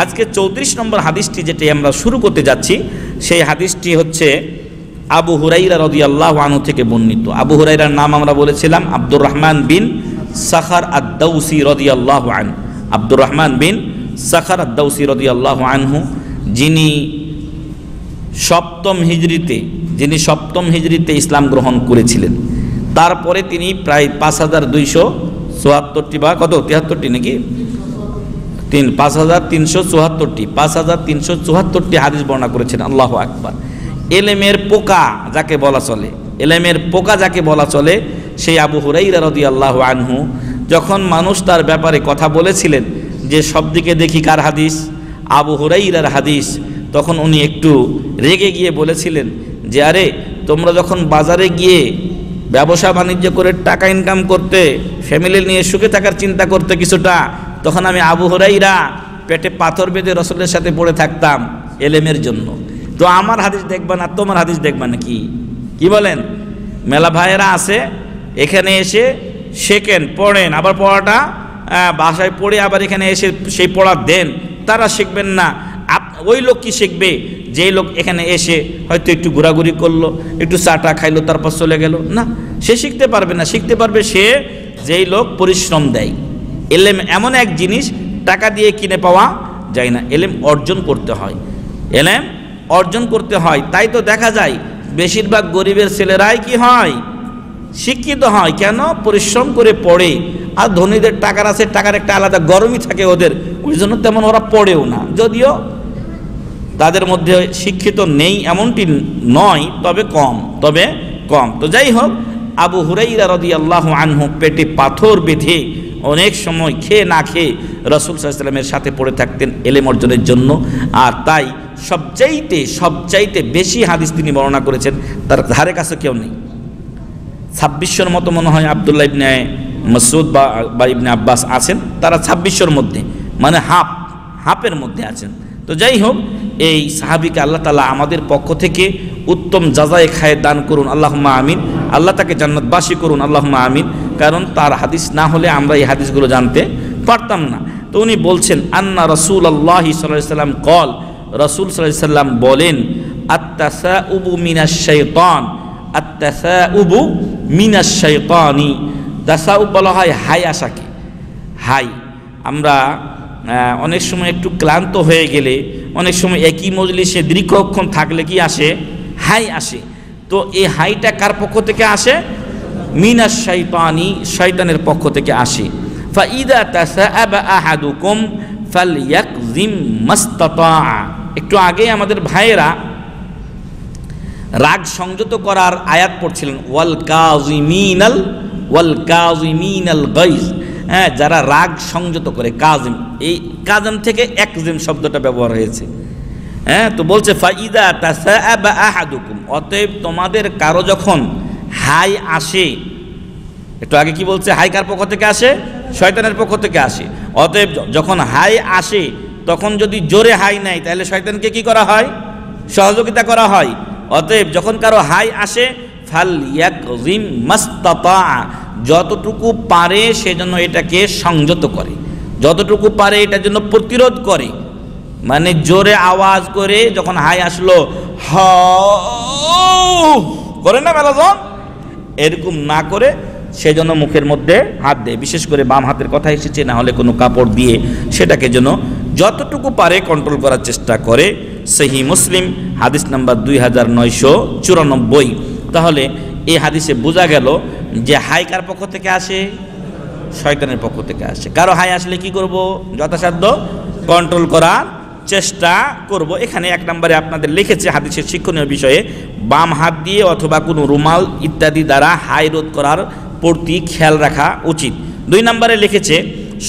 আজকে চৌত্রিশ নম্বর হাদিসটি যেটি আমরা শুরু করতে যাচ্ছি, সেই হাদিসটি হচ্ছে আবু হুরাইরা রদি আল্লাহ আনু থেকে বর্ণিত। আবু হুরাইরার নাম আমরা বলেছিলাম আব্দুর রহমান বিন সাখার আদাউসি রদি আল্লাহ আন আব্দুর রহমান বিন সাখার আদাউসি রদি আল্লাহ আনহু, যিনি সপ্তম হিজড়িতে যিনি সপ্তম হিজড়িতে ইসলাম গ্রহণ করেছিলেন। তারপরে তিনি প্রায় পাঁচ হাজার দুইশো চুয়াত্তরটি বা কত? তিয়াত্তরটি নাকি? তিন, পাঁচ হাজার তিনশো চুয়াত্তরটি, পাঁচ হাজার তিনশো চুয়াত্তরটি হাদিস বর্ণনা করেছেন। আল্লাহ আকবার। এলেমের পোকা যাকে বলা চলে, এলেমের পোকা যাকে বলা চলে, সেই আবু হুরাইরা রদি আল্লাহ আনহু যখন মানুষ তার ব্যাপারে কথা বলেছিলেন, যে সব দিকে দেখি কার হাদিস? আবু হুরাইরার হাদিস। তখন উনি একটু রেগে গিয়ে বলেছিলেন যে, আরে, তোমরা যখন বাজারে গিয়ে ব্যবসা বাণিজ্য করে টাকা ইনকাম করতে ফ্যামিলি নিয়ে সুখে থাকার চিন্তা করতে কিছুটা তখন আমি আবু হরাইরা পেটে পাথর বেঁধে রসলের সাথে পড়ে থাকতাম এলেমের জন্য। তো আমার হাদিস দেখবা না, তোমার হাদিস দেখবা না কি? কি বলেন? মেলা ভাইয়েরা আছে, এখানে এসে শেখেন, পড়েন। আবার পড়াটা বাসায় পড়ে আবার এখানে এসে সেই পড়া দেন। তারা শিখবেন না। আপ- ওই লোক কি শিখবে? যেই লোক এখানে এসে হয়তো একটু ঘোরাঘুরি করল, একটু চাটা খাইলো, তারপর চলে গেল। না, সে শিখতে পারবে না। শিখতে পারবে সে যেই লোক পরিশ্রম দেয়। এলেম এমন এক জিনিস, টাকা দিয়ে কিনে পাওয়া যায় না। এলেম অর্জন করতে হয়। এলেম অর্জন করতে হয়। তাই তো দেখা যায়, বেশিরভাগ গরিবের ছেলেরাই কি হয়? শিক্ষিত হয়। কেন? পরিশ্রম করে পড়ে। আর ধনীদের টাকার আছে, টাকার একটা আলাদা গরমই থাকে ওদের। ওই জন্য তেমন ওরা পড়েও না। যদিও তাদের মধ্যে শিক্ষিত নেই এমনটি নয়, তবে কম তবে কম। তো যাই হোক, আবু হুরাইরা রদি আল্লাহ আনহু পেটে পাথর বেঁধে অনেক সময় খেয়ে না খেয়ে রসুল সাল্লামের সাথে পড়ে থাকতেন এলেম অর্জনের জন্য। আর তাই সবচাইতে সবচাইতে বেশি হাদিস তিনি বর্ণনা করেছেন, তার ধারে কাছে কেউ নেই। ছাব্বিশশোর মতো মনে হয় আবদুল্লাহ ইবনে মসুদ বা ইবনে আব্বাস আছেন, তারা ছাব্বিশশোর মধ্যে মানে হাফ, হাফের মধ্যে আছেন। তো যাই হোক, এই সাহাবিকে আল্লাহ তালা আমাদের পক্ষ থেকে উত্তম যাজায় খায় দান করুন আল্লাহমা আমিন। আল্লাহ তাকে জান্নাতবাসী করুন আল্লাহমা আমিন। কারণ তার হাদিস না হলে আমরা এই হাদিসগুলো জানতে পারতাম না। তো উনি বলছেন, আন্না রসুল আল্লাহ সাল্লাম কল। রসুল সাল্লাম বলেন আত্মাসা উবু মিনাশ শাইতান আত্মাসাউবু মিনাশ শাইতানি তাসাউব বলা হয় হাই আশাকে। হাই আমরা অনেক সময় একটু ক্লান্ত হয়ে গেলে, অনেক সময় একই মজলিসে দীর্ঘক্ষণ থাকলে কি আসে? হাই আসে। তো এই হাইটা কার পক্ষ থেকে আসে? মিনাশ শৈতানি শৈতানের পক্ষ থেকে আসে। ফাইদা তাসাআবা আহাদুকুম ফালইয়াকজিম মাস্তাতা একটু আগে আমাদের ভাইয়েরা রাগ সংযত করার আয়াত পড়ছিলেন, ওয়াল কাজিমিনাল ওয়াল কাজিমিনাল গাইজ। হ্যাঁ যারা রাগ সংযত করে কাজিম এই কাজম থেকে একজিম শব্দটা ব্যবহার হয়েছে। হ্যাঁ তো বলছে ফাইদা তাসাআবা আহাদুকুম। অতএব তোমাদের কারও যখন হাই আসে। একটু আগে কি বলছে? হাই কার পক্ষ থেকে আসে? শয়তানের পক্ষ থেকে আসে। অতএব যখন হাই আসে, তখন যদি জোরে হাই নেয়, তাহলে শয়তানকে কি করা হয়? সহযোগিতা করা হয়। অতএব যখন কারও হাই আসে, ফাল মাস্তাতা যতটুকু পারে সেজন্য এটাকে সংযত করে। যতটুকু পারে এটার জন্য প্রতিরোধ করে। মানে জোরে আওয়াজ করে যখন হাই আসলো হ করে না মেলাজন? এরকম না করে সেজন্য মুখের মধ্যে হাত দেয়। বিশেষ করে বাম হাতের কথা এসেছে, না হলে কোনো কাপড় দিয়ে সেটাকে যেন যতটুকু পারে কন্ট্রোল করার চেষ্টা করে। সেহি মুসলিম, হাদিস নাম্বার দুই হাজার নয়শো চুরানব্বই। তাহলে এই হাদিসে বোঝা গেল যে হাই কার পক্ষ থেকে আসে? শয়তানের পক্ষ থেকে আসে। কারও হাই আসলে কি করব? যথাসাধ্য কন্ট্রোল করার চেষ্টা করব। এখানে এক নম্বরে আপনাদের লিখেছে হাদিসের শিক্ষণীয় বিষয়ে, বাম হাত দিয়ে অথবা কোনো রুমাল ইত্যাদি দ্বারা হাই রোধ করার প্রতি খেয়াল রাখা উচিত। দুই নম্বরে লিখেছে,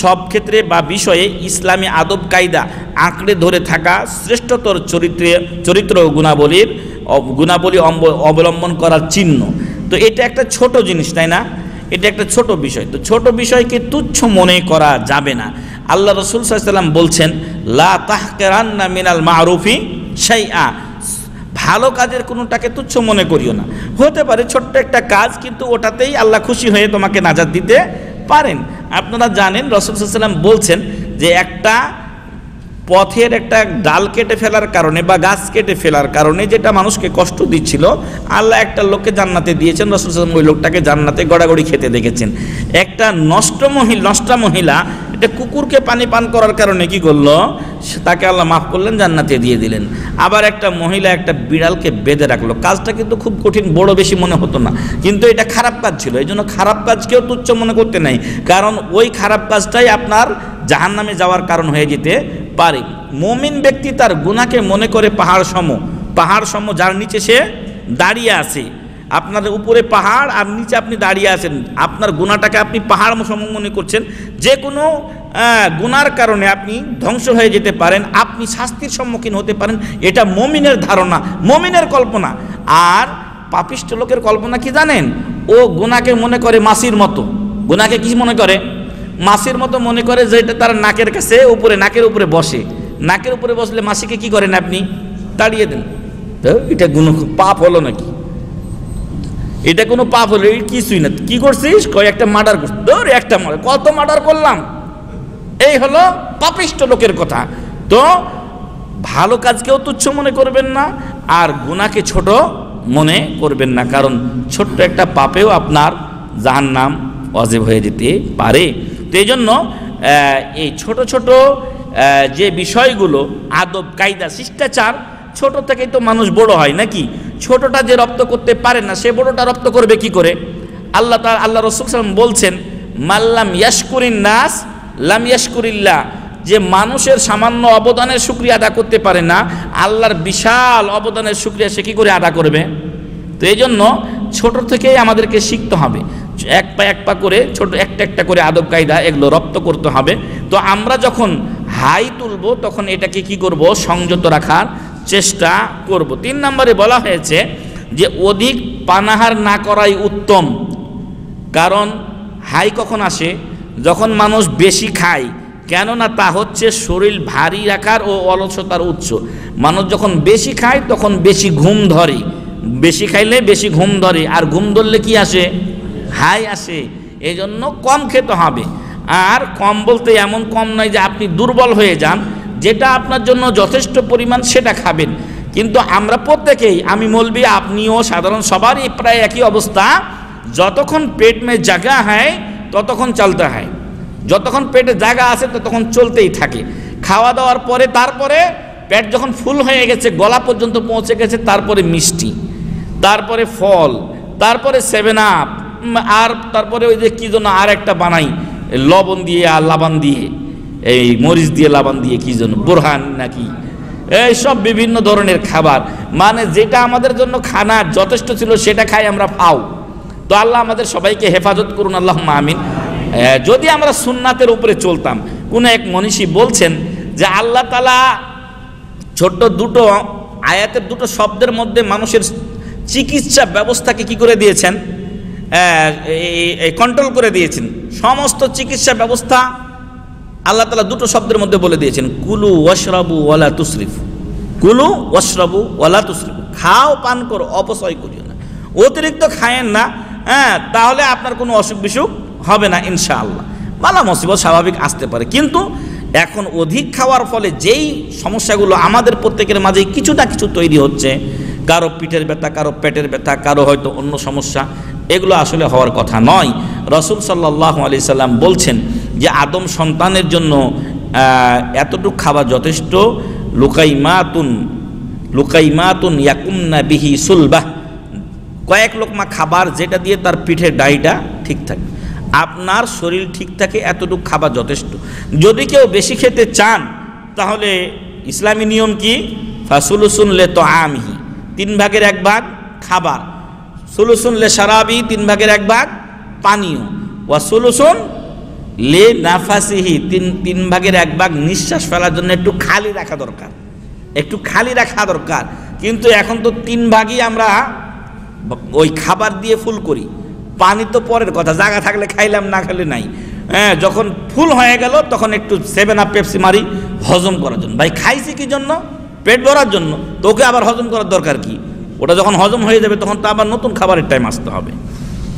সব ক্ষেত্রে বা বিষয়ে ইসলামী আদব কায়দা আঁকড়ে ধরে থাকা শ্রেষ্ঠতর চরিত্রে, চরিত্র গুণাবলীর গুণাবলী অবলম্বন করার চিহ্ন। তো এটা একটা ছোট জিনিস, তাই না? এটা একটা ছোট বিষয়। তো ছোট বিষয়কে তুচ্ছ মনে করা যাবে না। আল্লাহ রসুল সাল্লাম বলছেন, লা তাহকেরান্না মিনাল মারুফি সেই আ ভালো কাজের কোনোটাকে তুচ্ছ মনে করিও না। হতে পারে ছোট্ট একটা কাজ, কিন্তু ওটাতেই আল্লাহ খুশি হয়ে তোমাকে নাজাদ দিতে পারেন। আপনারা জানেন রসুল সাল্লাম বলছেন যে একটা পথের একটা ডাল কেটে ফেলার কারণে বা গাছ কেটে ফেলার কারণে যেটা মানুষকে কষ্ট দিচ্ছিল, আল্লাহ একটা লোককে জান্নাতে দিয়েছেন, রসুল ওই লোকটাকে জান্নাতে গড়াগড়ি খেতে দেখেছেন। একটা নষ্ট মহিলা নষ্টা মহিলা এটা কুকুরকে পানি পান করার কারণে কি করল? তাকে আল্লাহ মাফ করলেন, জান্নাতে দিয়ে দিলেন। আবার একটা মহিলা একটা বিড়ালকে বেঁধে রাখল। কাজটা কিন্তু খুব কঠিন, বড় বেশি মনে হতো না। কিন্তু এটা খারাপ কাজ ছিল এই জন্য খারাপ কাজকেও তুচ্ছ মনে করতে নাই। কারণ ওই খারাপ কাজটাই আপনার জাহান নামে যাওয়ার কারণ হয়ে যেতে পারে। মমিন ব্যক্তি তার গুনাকে মনে করে পাহাড় সম। পাহাড় সম যার নিচে সে দাঁড়িয়ে আছে। আপনার উপরে পাহাড় আর নিচে আপনি দাঁড়িয়ে আছেন। আপনার গুণাটাকে আপনি পাহাড় সম মনে করছেন। যে কোনো গুনার কারণে আপনি ধ্বংস হয়ে যেতে পারেন। আপনি শাস্তির সম্মুখীন হতে পারেন। এটা মমিনের ধারণা, মমিনের কল্পনা। আর পাপিষ্ট লোকের কল্পনা কি জানেন? ও গুনাকে মনে করে মাসির মতো। গুনাকে কি মনে করে? মাসির মতো মনে করে যে এটা তার নাকের কাছে, উপরে, নাকের উপরে বসে। নাকের উপরে বসলে মাসিকে কি করেন আপনি? তাড়িয়ে দেন। তো এটা গুণ পাপ হলো নাকি? এটা কোনো পাপ হলো? কিছুই না। কি করছিস? কয়, একটা মার্ডার করছিস ধর, একটা murder। কত মার্ডার করলাম? এই হলো পাপিষ্ট লোকের কথা। তো ভালো কাজকেও তুচ্ছ মনে করবেন না, আর গুনাকে ছোট মনে করবেন না। কারণ ছোট্ট একটা পাপেও আপনার জাহান নাম অজেব হয়ে যেতে পারে। তো এই জন্য এই ছোট ছোট যে বিষয়গুলো, আদব, কায়দা, শিষ্টাচার, ছোট থেকেই তো মানুষ বড় হয় নাকি? ছোটটা যে রপ্ত করতে পারে না, সে বড়টা রপ্ত করবে কি করে? আল্লাহ তার আল্লাহ রসুল সাল্লাম বলছেন মাল্লাম ইয়াশকুরিন নাস, লাম ইয়াশকুরিল্লাহ। যে মানুষের সামান্য অবদানের শুক্রিয়া আদা করতে পারে না, আল্লাহর বিশাল অবদানের শুক্রিয়া সে কী করে আদা করবে? তো এই জন্য ছোট থেকেই আমাদেরকে শিখতে হবে। এক পা এক পা করে, ছোট একটা একটা করে আদব কায়দা এগুলো রপ্ত করতে হবে। তো আমরা যখন হাই তুলব, তখন এটাকে কি করব? সংযত রাখার চেষ্টা করব। তিন নম্বরে বলা হয়েছে যে, অধিক পানাহার না করাই উত্তম। কারণ হাই কখন আসে? যখন মানুষ বেশি খায়। কেননা তা হচ্ছে শরীর ভারী রাখার ও অলসতার উৎস। মানুষ যখন বেশি খায়, তখন বেশি ঘুম ধরে। বেশি খাইলে বেশি ঘুম ধরে। আর ঘুম ধরলে কি আসে? হাই আসে এই জন্য কম খেতে হবে। আর কম বলতে এমন কম নয় যে আপনি দুর্বল হয়ে যান, যেটা আপনার জন্য যথেষ্ট পরিমাণ সেটা খাবেন। কিন্তু আমরা প্রত্যেকেই, আমি বলবি আপনিও সাধারণ সবারই প্রায় একই অবস্থা। যতক্ষণ পেট মে জায়গা হয়, ততক্ষণ চলতে হয়। যতক্ষণ পেটে জায়গা আছে, ততক্ষণ চলতেই থাকে। খাওয়া দাওয়ার পরে, তারপরে পেট যখন ফুল হয়ে গেছে, গলা পর্যন্ত পৌঁছে গেছে, তারপরে মিষ্টি, তারপরে ফল, তারপরে সেভেন আপ আর তারপরে ওই যে কী জন্য আর একটা বানাই লবণ দিয়ে আর লাবান দিয়ে, এই মরিচ দিয়ে লাবান দিয়ে কী জন্য বোরহান নাকি, এই সব বিভিন্ন ধরনের খাবার। মানে যেটা আমাদের জন্য খানার যথেষ্ট ছিল, সেটা খাই আমরা পাও। তো আল্লাহ আমাদের সবাইকে হেফাজত করুন আল্লাহ আমিন। যদি আমরা সুন্নাতের উপরে চলতাম, কোন এক মনীষী বলছেন যে আল্লাহ তালা ছোট্ট দুটো আয়াতের দুটো শব্দের মধ্যে মানুষের চিকিৎসা ব্যবস্থাকে কি করে দিয়েছেন? কন্ট্রোল করে দিয়েছেন। সমস্ত চিকিৎসা ব্যবস্থা আল্লাহ তালা দুটো শব্দের মধ্যে বলে দিয়েছেন, কুলু ওয়াশরাবু ওয়ালা তুসরিফ কুলু ওয়াশরাবু ওয়ালা তুসরিফ খাও, পান করো, অপচয় করিও না। অতিরিক্ত খায়েন না হ্যাঁ তাহলে আপনার কোনো অসুখ বিসুখ হবে না, ইনশাআল্লাহ। বালা মুসিবত স্বাভাবিক আসতে পারে। কিন্তু এখন অধিক খাওয়ার ফলে যেই সমস্যাগুলো আমাদের প্রত্যেকের মাঝে কিছু না কিছু তৈরি হচ্ছে। কারও পিঠের ব্যথা, কারও পেটের ব্যথা, কারও হয়তো অন্য সমস্যা। এগুলো আসলে হওয়ার কথা নয়। রসুল সাল্লাহ আলি সাল্লাম বলছেন যে আদম সন্তানের জন্য এতটুক খাবার যথেষ্ট। লুকাইমাতুন লুকাইমাতুন ইয়াকুমনা বিহি সুলবাহ কয়েক লোকমা খাবার যেটা দিয়ে তার পিঠের ডাইটা ঠিক থাকে। আপনার শরীর ঠিক থাকে, এতটুকু খাবার যথেষ্ট। যদি কেউ বেশি খেতে চান, তাহলে ইসলামী নিয়ম কি? ফাসুলুসুন লে তো আমি তিন ভাগের এক ভাগ খাবার। সুলুসুন লে সারাবি তিন ভাগের এক ভাগ, পানীয়। ওয়া সুলুসুন লে নাফাসিহি, তিন তিন ভাগের এক ভাগ নিঃশ্বাস ফেলার জন্য একটু খালি রাখা দরকার। একটু খালি রাখা দরকার। কিন্তু এখন তো তিন ভাগই আমরা ওই খাবার দিয়ে ফুল করি। পানি তো পরের কথা জায়গা থাকলে খাইলাম, না খেলে নাই। হ্যাঁ যখন ফুল হয়ে গেল, তখন একটু সেভেন আপ পেপসি মারি, হজম করার জন্য। ভাই, খাইছি কি জন্য? পেট ভরার জন্য। তোকে আবার হজম করার দরকার কি? ওটা যখন হজম হয়ে যাবে, তখন তো আবার নতুন খাবারের টাইম আসতে হবে।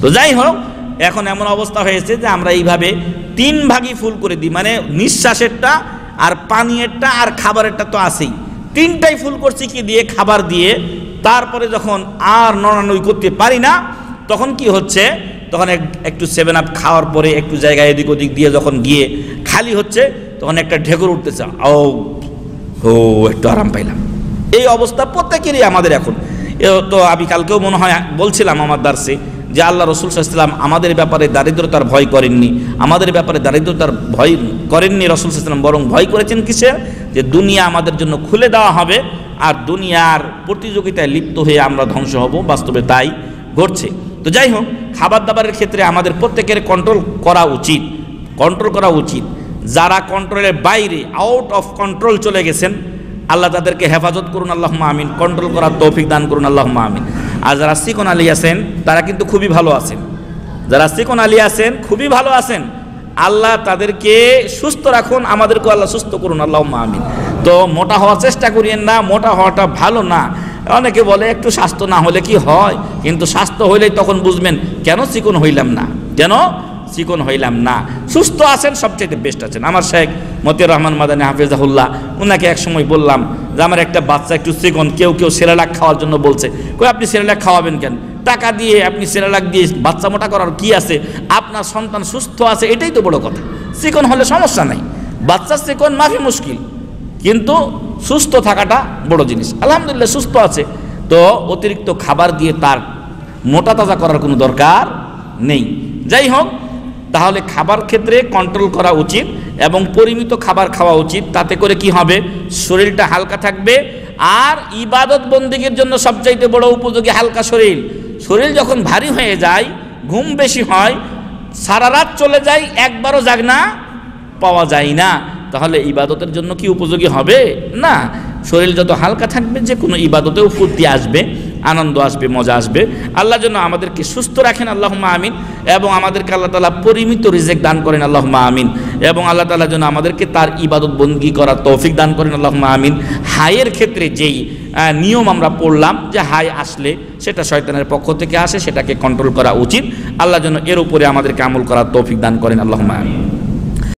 তো যাই হোক, এখন এমন অবস্থা হয়েছে যে আমরা এইভাবে তিন ভাগই ফুল করে দিই। মানে নিঃশ্বাসেরটা আর পানীয়েরটা আর খাবারেরটা তো আছেই। তিনটাই ফুল করছি কি দিয়ে? খাবার দিয়ে। তারপরে যখন আর নড়ানড়ি করতে পারি না, তখন কি হচ্ছে? তখন এক- একটু সেভেন আপ খাওয়ার পরে একটু জায়গায় এদিক ওদিক দিয়ে যখন গিয়ে খালি হচ্ছে, তখন একটা ঢেকুর উঠতেছে। ও একটু আরাম পাইলাম। এই অবস্থা প্রত্যেকেরই আমাদের এখন। এ তো আমি কালকেও মনে হয় বলছিলাম আমার দার্সে যে আল্লাহ রসুল সাল্লাম আমাদের ব্যাপারে দারিদ্রতার ভয় করেননি। আমাদের ব্যাপারে দারিদ্রতার ভয় করেননি রসুল সাল্লাম বরং ভয় করেছেন কিসে? যে দুনিয়া আমাদের জন্য খুলে দেওয়া হবে আর দুনিয়ার প্রতিযোগিতায় লিপ্ত হয়ে আমরা ধ্বংস হব। বাস্তবে তাই ঘটছে। তো যাই হোক খাবার দাবারের ক্ষেত্রে আমাদের প্রত্যেকের কন্ট্রোল করা উচিত। কন্ট্রোল করা উচিত। যারা কন্ট্রোলের বাইরে আউট অফ কন্ট্রোল চলে গেছেন আল্লাহ তাদেরকে হেফাজত করুন আল্লাহ আমিন। কন্ট্রোল করার তৌফিক দান করুন আল্লাহ আমিন। আর যারা সিকন আলী আছেন, তারা কিন্তু খুবই ভালো আছেন। যারা সিকন আলী আছেন, খুবই ভালো আছেন। আল্লাহ তাদেরকে সুস্থ রাখুন আমাদেরকে আল্লাহ সুস্থ করুন আল্লাহ আমিন। তো মোটা হওয়ার চেষ্টা করিয়েন না, মোটা হওয়াটা ভালো না। অনেকে বলে, একটু স্বাস্থ্য না হলে কি হয়? কিন্তু স্বাস্থ্য হইলেই তখন বুঝবেন, কেন চিকন হইলাম না? কেন? চিকন হইলাম না। সুস্থ আছেন সবচেয়ে বেস্ট আছেন। আমার শেখ মতিউর রহমান মাদানী হাফিজাহুল্লাহ ওনাকে এক সময় বললাম যে, আমার একটা বাচ্চা একটু চিকন, কেউ কেউ সেরেলাক খাওয়ার জন্য বলছে। কই, আপনি সেরেলাক খাওয়াবেন কেন? টাকা দিয়ে আপনি সেরেলাক দিয়ে বাচ্চা মোটা করার কি আছে? আপনার সন্তান সুস্থ আছে, এটাই তো বড় কথা। চিকন হলে সমস্যা নাই। বাচ্চা চিকন মাফি মুশকিল। কিন্তু সুস্থ থাকাটা বড় জিনিস। আলহামদুলিল্লাহ সুস্থ আছে। তো অতিরিক্ত খাবার দিয়ে তার মোটা তাজা করার কোনো দরকার নেই। যাই হোক তাহলে খাবার ক্ষেত্রে কন্ট্রোল করা উচিত এবং পরিমিত খাবার খাওয়া উচিত। তাতে করে কি হবে? শরীরটা হালকা থাকবে। আর ইবাদত বন্দিগের জন্য সবচাইতে বড় উপযোগী হালকা শরীর। শরীর যখন ভারী হয়ে যায়, ঘুম বেশি হয়, সারা রাত চলে যায়, একবারও জাগ না, পাওয়া যায় না। তাহলে ইবাদতের জন্য কি উপযোগী হবে? না। শরীর যত হালকা থাকবে, যে কোনো ইবাদতেও ফুর্তি আসবে। আনন্দ আসবে, মজা আসবে। আল্লাহ যেন আমাদেরকে সুস্থ রাখেন আল্লাহ আমিন। এবং আমাদেরকে আল্লাহ তালা পরিমিত রিজেক দান করেন আল্লাহ আমিন। এবং আল্লাহ তালা যেন আমাদেরকে তার ইবাদত বন্দী করার তৌফিক দান করেন আল্লাহ আমিন। হায়ের ক্ষেত্রে যেই নিয়ম আমরা পড়লাম যে হাই আসলে সেটা শয়তানের পক্ষ থেকে আসে, সেটাকে কন্ট্রোল করা উচিত। আল্লাহ যেন এর উপরে আমাদেরকে আমল করার তৌফিক দান করেন আল্লাহ আমিন।